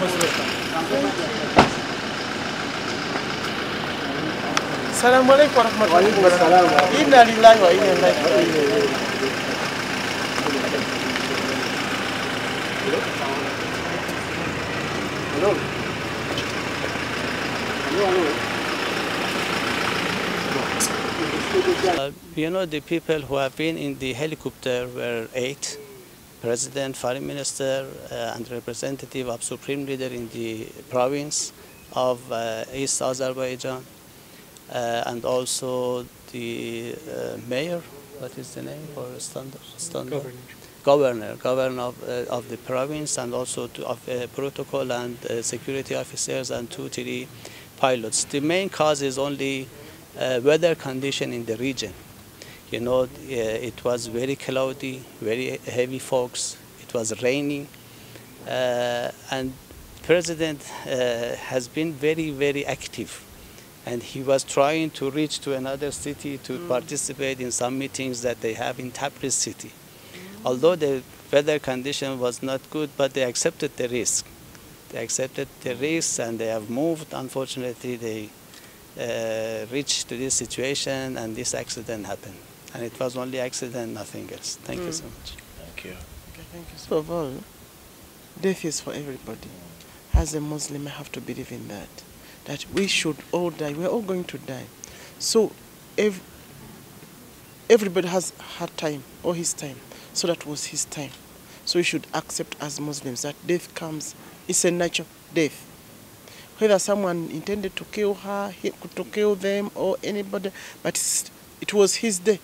most welcome. Salamu alaikum warahmatullahi wabarakatuh. Inna lillahi wa inna ilaihi raji'un. Uh, you know, the people who have been in the helicopter were eight, president, foreign minister, uh, and representative of supreme leader in the province of uh, East Azerbaijan, uh, and also the uh, mayor, what is the name for standard? standard? Governor, governor of, uh, of the province, and also to, of uh, protocol and uh, security officers and two, three pilots. The main cause is only uh, weather condition in the region. You know, uh, it was very cloudy, very heavy fogs. It was raining, uh, and president uh, has been very, very active, and he was trying to reach to another city to participate in some meetings that they have in Tabriz city. Although the weather condition was not good, but they accepted the risk. They accepted the risk, and they have moved. Unfortunately, they uh, reached to this situation and this accident happened. And it was only accident, nothing else. Thank you mm. so much. Thank you. Okay, thank you. So of all, death is for everybody. As a Muslim, I have to believe in that. That we should all die. We're all going to die. So ev- everybody has her time or his time. So that was his time. So we should accept as Muslims that death comes. It's a natural death. Whether someone intended to kill her, he- to kill them, or anybody, but it's, it was his day.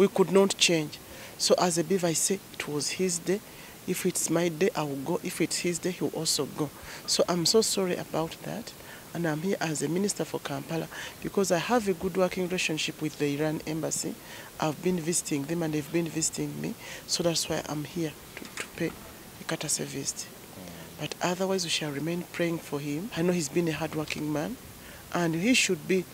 We could not change. So as a beaver, I say it was his day. If it's my day, I will go. If it's his day, he will also go. So I'm so sorry about that. And I'm here as a minister for Kampala because I have a good working relationship with the Iran embassy. I've been visiting them and they've been visiting me. So that's why I'm here to, to pay a courtesy visit. But otherwise, we shall remain praying for him. I know he's been a hardworking man and he should be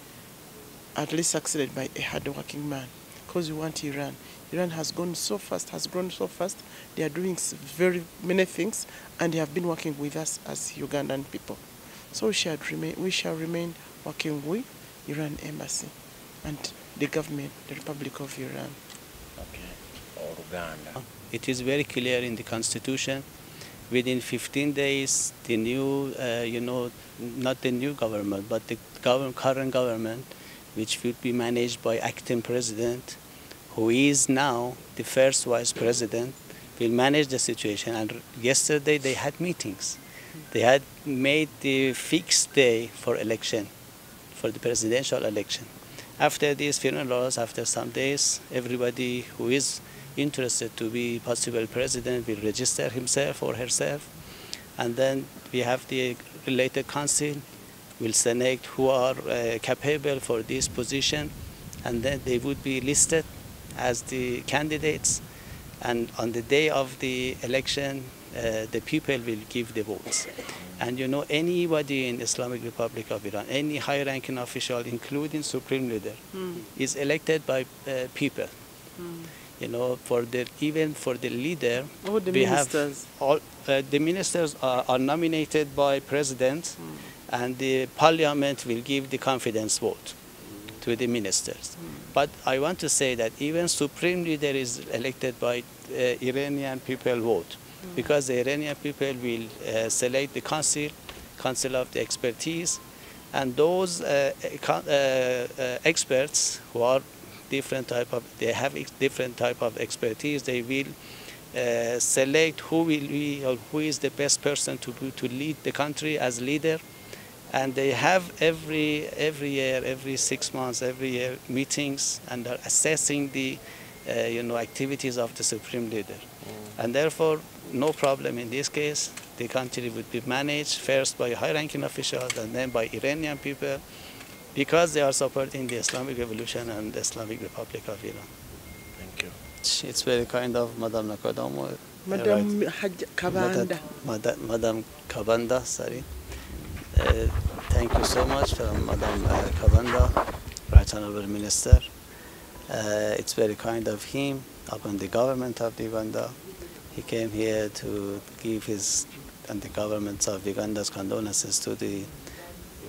at least succeeded by a hardworking man because we want Iran. Iran has gone so fast, has grown so fast. They are doing very many things, and they have been working with us as Ugandan people. So we shall remain, we shall remain working with Iran embassy and the government, the Republic of Iran. Okay. Oluganda. It is very clear in the constitution. Within 15 days, the new, uh, you know, not the new government, but the govern- current government, which will be managed by acting president, who is now the first vice president, will manage the situation. And yesterday they had meetings. They had made the fixed day for election, for the presidential election. After these funerals, after some days, everybody who is interested to be possible president will register himself or herself, and then we have the related council will select who are uh, capable for this position, and then they would be listed as the candidates. And on the day of the election, uh, the people will give the votes. And you know, anybody in Islamic Republic of Iran, any high-ranking official, including supreme leader, is elected by uh, people. You know, for the even for the leader, Oh, the we ministers. have all uh, the ministers are, are nominated by president, and the parliament will give the confidence vote to the ministers. But I want to say that even supreme leader is elected by uh, Iranian people vote, because the Iranian people will uh, select the council, council of the expertise, and those uh, uh, uh, experts who are different type of they have different type of expertise they will uh, select who will be or who is the best person to to lead the country as leader and they have every every year every 6 months every year meetings and are assessing the uh, you know activities of the supreme leader and therefore no problem in this case the country would be managed first by high ranking officials and then by Iranian people because they are supporting the Islamic Revolution and the Islamic Republic of Iran. Thank you. It's very kind of Madame Nakadamo. Madam Haj Kabanda. Madam, Madam Kabanda, sorry. Uh, thank you so much from Madam uh, Kabanda, Right Honorable Minister. Uh, it's very kind of him, upon the government of Uganda. He came here to give his and the governments of Uganda's condolences to the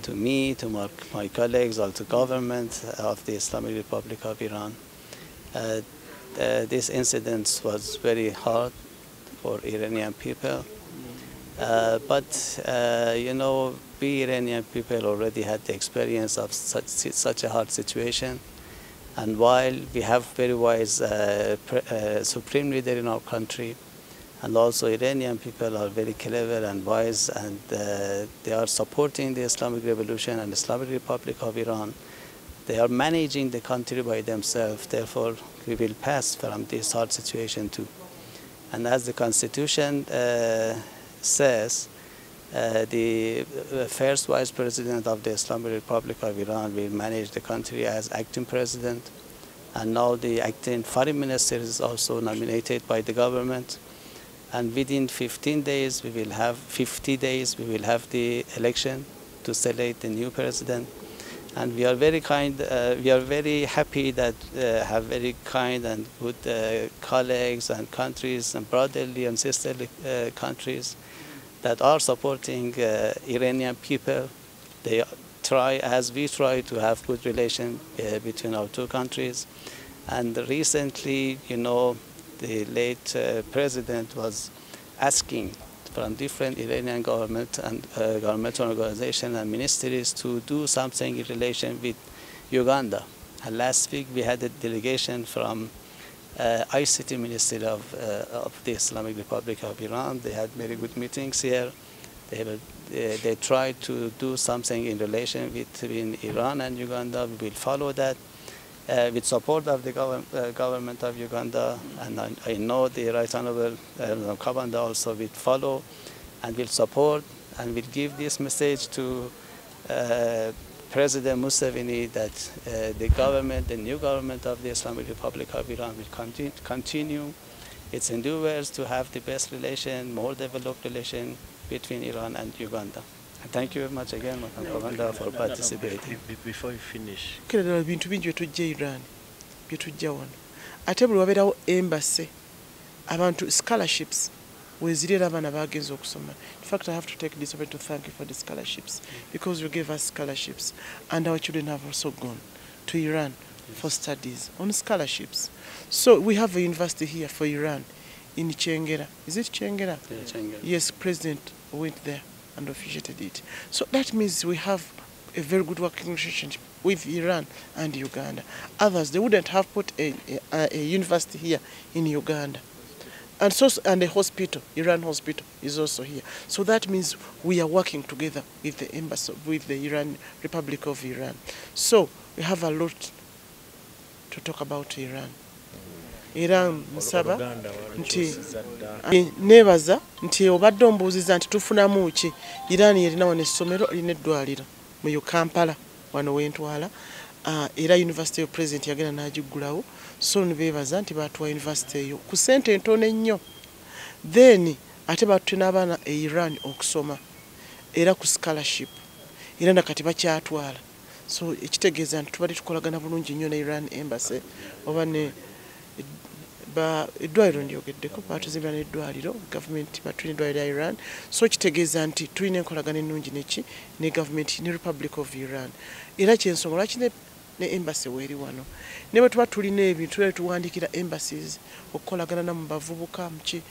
to me, to my, my colleagues, or to government of the Islamic Republic of Iran. Uh, this incident was very hard for Iranian people. Uh, but, uh, you know, we Iranian people already had the experience of such, such a hard situation. And while we have very wise uh, uh, supreme leader in our country, and also Iranian people are very clever and wise, and uh, they are supporting the Islamic Revolution and Islamic Republic of Iran. They are managing the country by themselves. Therefore, we will pass from this hard situation too. And as the Constitution says, uh, the first vice president of the Islamic Republic of Iran will manage the country as acting president. And now the acting foreign minister is also nominated by the government. And within 15 days, we will have 50 days, we will have the election to select the new president. And we are very kind, uh, we are very happy that uh, have very kind and good uh, colleagues and countries and brotherly and sisterly uh, countries that are supporting uh, Iranian people. They try, as we try, to have good relation uh, between our two countries. And recently, you know, the late president was asking from different Iranian government and uh, governmental organizations and ministries to do something in relation with Uganda. And last week we had a delegation from uh, ICT Ministry of, uh, of the Islamic Republic of Iran. They had very good meetings here. They, were, they, they tried to do something in relation between Iran and Uganda. We will follow that uh, with support of the gov uh, government of Uganda. And I, I know the Right Honorable uh, Kabanda also will follow and will support and will give this message to uh, President Museveni that uh, the government, the new government of the Islamic Republic of Iran will continue, continue its endeavors to have the best relation, more developed relation between Iran and Uganda. Thank you very much again, Madam Commander, for participating. Before you finish, kira ddala bintu bingi byetujja iran byetujja wano. Ate buli wabeerawo embase abantu scholarships weziri era abaana bagenza okusoma. In fact i have to take this opportunity to thank you for the scholarships because you gave us scholarships and our children have also gone to iran for studies on scholarships. So we have a university here for iran in chengera. Is it chengera? Yeah, Chengen. yes president went there and officiated it. So that means we have a very good working relationship with iran and uganda. Others they wouldn't have put a, a, a university here in uganda. And so and a hospital iran hospital is also here. So that means we are working together with the embassy with the iran republic of iran. So we have a lot to talk about iran iran nsaba nti. Eh, neebaza nti obadde ombuuziza nti tufunamu ki? Iraani yerina wano essomero lina eddwaliro mu kampala wano wentwala Ah, era university of president yagenda n'agiggulawo so nibeebaza nti batuwa university eyo ku sente entono ennyo. Then ate batute n'abaana e iran okusoma era ku scholarship. Era nakati bakyatwala. So ekitegeeza nti tubadde tukolagana bulungi nnyo ne iran embassy oba ne ba eddwaliro ndyogeddeko batuzimbira n'eddwaliro gavumenti batulina eddwaliro lya iran. So kitegeeza nti tulina enkolagana ennungi neki ne gavumenti ne republic of iran. Era kyensonga lwaki ne, embassy weeri wano? Ne bwe tuba tulina ebintu tuba tuwandiikira embassies okukolagana namu bavubuka muki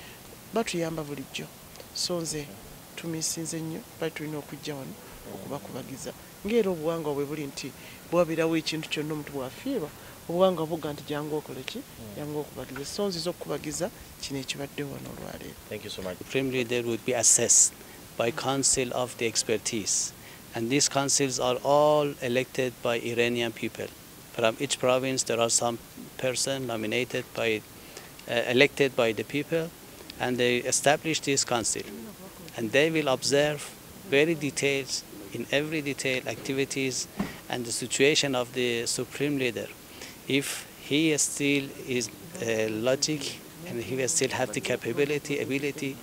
batuyamba bulijjo. So nze tumisinze nnyo bali tulina okujja wano okubakubagiza. Ngaera obuwangwa bwe buli nti bwabeerawo ekintu kyonna omuntu bwafiirwa obuwangwa buga nti jangu okole ki jangu okubagiza so nziza okukubagiza kino ekibadde wano olwaleero Thank you so much. Supreme leader would be assessed by council of the expertise. And these councils are all elected by Iranian people. From each province, there are some person nominated by, uh, elected by the people, and they establish this council. And they will observe very details in every detail, activities and the situation of the supreme leader. If he still is uh, logic and he will still have the capability, ability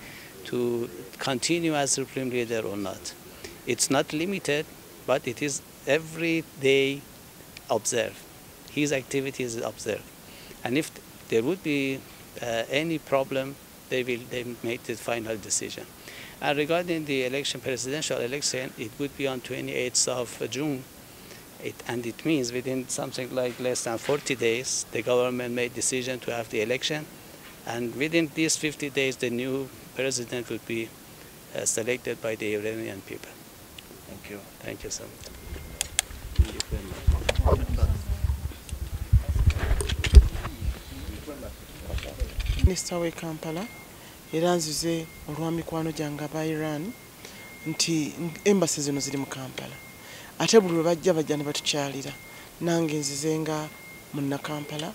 to continue as supreme leader or not. It's not limited, but it is every day observed. His activities is observed. And if there would be uh, any problem, they will they make the final decision. And regarding the election, presidential election, it would be on 28th of June. It, and it means within something like less than 40 days, the government made decision to have the election. And within these 50 days, the new president would be uh, selected by the Iranian people. Thank you. Thank you so much. minisita w'e kampala era nzize olwa mikwano gyange aba iran nti embasi zino ziri mu kampala ate buli lwe bajja bajja ne batukyalira. Nange nzize nga munnakampala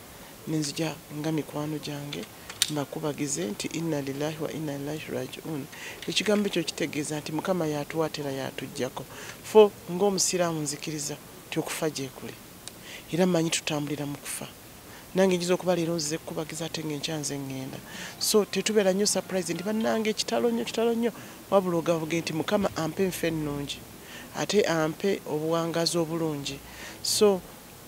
nenzija nga mikwano gyange mbakubagize nti inna lillahi wa inna ilahi rajiun. Ekigambo ekyo kitegeeza nti mukama yatuwatera yatugjako fo ng'omusiraamu nzikiriza ti okufa gyekuli era mmanyi tutambulira mu kufa. Nange njiza okuba leero nzize kukubagiza ate ngaenkya nze ŋŋenda. So tetubeera nnyo surprise nti bannange kitalo nnyo kitalo nnyo. Wabula ogavuge nti mukama ampe enfa ennungi ate ampe obuwangazi obulungi. So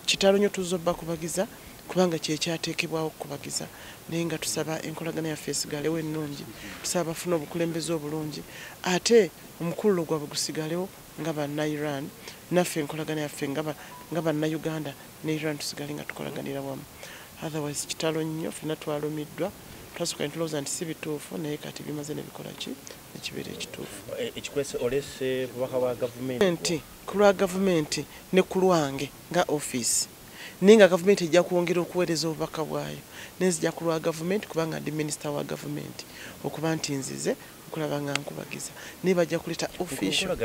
kitalo nnyo tuzza obbakubagiza kubanga kyekyateekebwawo okukubagiza naye nga tusaba enkolagana yaffe esigalewo ennungi tusaba bafune obukulembeze obulungi. Ate omukululo gwabwe gusigalewo nga bannairan naffe enkolagana yaffe nga ba- nga bannayuganda ne iran tusigale nga tukolaganira wamu. Otherwise kitalo nnyo fena twalumiddwa twasooka netulowooza nti si bituufu naye kati bimaze nebikola ki? Nekibeera ekituufu. Olese bubaka bwa gavumenti. Nti ku lwa gavumenti ne ku lwange nga ofiisi naye nga gavumenti ejja kwongera okuweereza obubaka bwayo. Nenzija ku lwa gavumenti kubanga ndi minisita wa gavumenti. Okuba nti nzize okulaba nga nkubagiza. Naye bajja kuleeta official